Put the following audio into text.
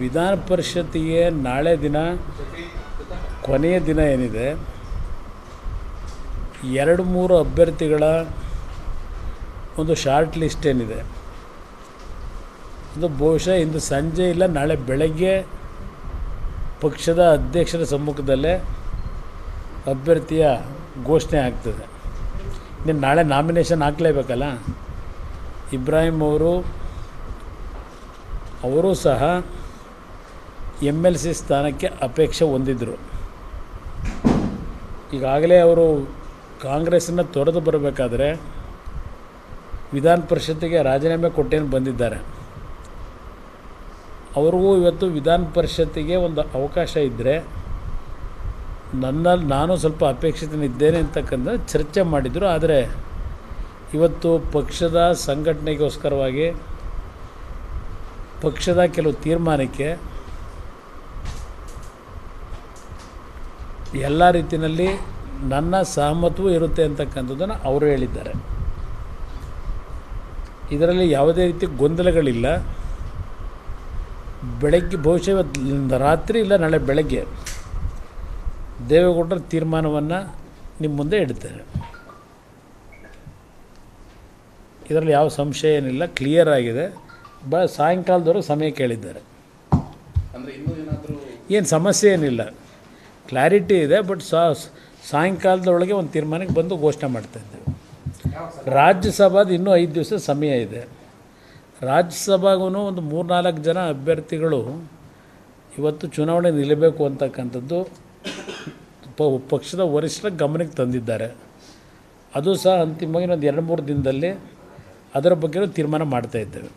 ವಿಧಾನ ಪರಿಷತ್ತಿಗೆ ನಾಳೆ ದಿನ, ಕೊನೆಯ ದಿನ ಏನಿದೆ, ಎರಡು ಮೂರು ಅಭ್ಯರ್ಥಿಗಳ ಒಂದು ಶಾರ್ಟ್ ಲಿಸ್ಟ್ ಏನಿದೆ. ಅದು ಬಹುಶಃ ಇಂದು ಸಂಜೆ ಇಲ್ಲ, ನಾಳೆ ಬೆಳಗ್ಗೆ ಪಕ್ಷದ ಅಧ್ಯಕ್ಷರ ಸಮ್ಮುಖದಲ್ಲೇ ಅಭ್ಯರ್ಥಿಯ ಘೋಷಣೆ ಆಗ್ತದೆ. ಇನ್ನು ನಾಳೆ ನಾಮಿನೇಷನ್ ಹಾಕಲೇಬೇಕಲ್ಲ? ಇಬ್ರಾಹಿಂ ಅವರು ಅವರು ಸಹ ಎಂ ಎಲ್ ಸಿ ಸ್ಥಾನಕ್ಕೆ ಅಪೇಕ್ಷೆ ಹೊಂದಿದ್ದರು ಈಗಾಗಲೇ ಅವರು ಕಾಂಗ್ರೆಸ್ಸನ್ನು ತೊರೆದು ಬರಬೇಕಾದ್ರೆ ವಿಧಾನ ಪರಿಷತ್ತಿಗೆ ರಾಜೀನಾಮೆ ಕೊಟ್ಟೇನು ಬಂದಿದ್ದಾರೆ. ಅವ್ರಿಗೂ ಇವತ್ತು ವಿಧಾನ ಪರಿಷತ್ತಿಗೆ ಒಂದು ಅವಕಾಶ ಇದ್ದರೆ ನನ್ನ, ನಾನು ಸ್ವಲ್ಪ ಅಪೇಕ್ಷಿತನಿದ್ದೇನೆ ಅಂತಕ್ಕಂಥ ಚರ್ಚೆ ಮಾಡಿದರು. ಆದರೆ ಇವತ್ತು ಪಕ್ಷದ ಸಂಘಟನೆಗೋಸ್ಕರವಾಗಿ ಪಕ್ಷದ ಕೆಲವು ತೀರ್ಮಾನಕ್ಕೆ ಎಲ್ಲ ರೀತಿಯಲ್ಲಿ ನನ್ನ ಸಹಮತವೂ ಇರುತ್ತೆ ಅಂತಕ್ಕಂಥದ್ದನ್ನು ಅವರು ಹೇಳಿದ್ದಾರೆ. ಇದರಲ್ಲಿ ಯಾವುದೇ ರೀತಿ ಗೊಂದಲಗಳಿಲ್ಲ. ಬೆಳಗ್ಗೆ ಬಹುಶಃ ರಾತ್ರಿ ಇಲ್ಲ ನಾಳೆ ಬೆಳಗ್ಗೆ ದೇವೇಗೌಡರ ತೀರ್ಮಾನವನ್ನು ನಿಮ್ಮ ಮುಂದೆ ಇಡ್ತಾರೆ ಇದರಲ್ಲಿ ಯಾವ ಸಂಶಯ ಏನಿಲ್ಲ ಕ್ಲಿಯರ್ ಆಗಿದೆ. ಬ ಸಾಯಂಕಾಲದವರೆಗೆ ಸಮಯ ಕೇಳಿದ್ದಾರೆ. ಅಂದ್ರೆ ಇನ್ನೂ ಏನಾದರೂ ಏನು ಸಮಸ್ಯೆ ಏನಿಲ್ಲ. ಕ್ಲಾರಿಟಿ ಇದೆ ಬಟ್ ಸಾಯಂಕಾಲದೊಳಗೆ ಒಂದು ತೀರ್ಮಾನಕ್ಕೆ ಬಂದು ಘೋಷಣೆ ಮಾಡ್ತಾ ಇದ್ದೇವೆ ರಾಜ್ಯಸಭಾದ ಇನ್ನೂ ಐದು ದಿವಸ ಸಮಯ ಇದೆ. ರಾಜ್ಯಸಭಾಗೂ ಒಂದು ಮೂರ್ನಾಲ್ಕು ಜನ ಅಭ್ಯರ್ಥಿಗಳು ಇವತ್ತು ಚುನಾವಣೆ ನಿಲ್ಲಬೇಕು ಅಂತಕ್ಕಂಥದ್ದು ಪಕ್ಷದ ವರಿಷ್ಠರ ಗಮನಕ್ಕೆ ತಂದಿದ್ದಾರೆ. ಅದು ಸಹ ಅಂತಿಮವಾಗಿ ಒಂದು ಎರಡು ಮೂರು ದಿನದಲ್ಲಿ ಅದರ ಬಗ್ಗೆ ತೀರ್ಮಾನ ಮಾಡ್ತಾ ಇದ್ದೇವೆ.